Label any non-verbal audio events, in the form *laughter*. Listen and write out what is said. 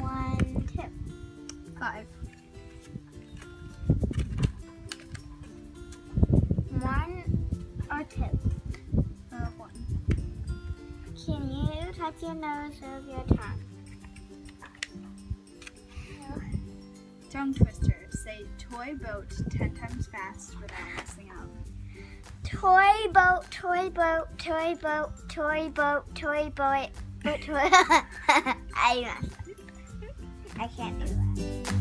One, two, five. One or two? Uh, one. Can you touch your nose with your tongue? Tongue twister. Say toy boat ten times fast without messing up. Toy boat, toy boat, toy boat, toy boat, toy boat, toy boat. *laughs* I messed up. I can't do that.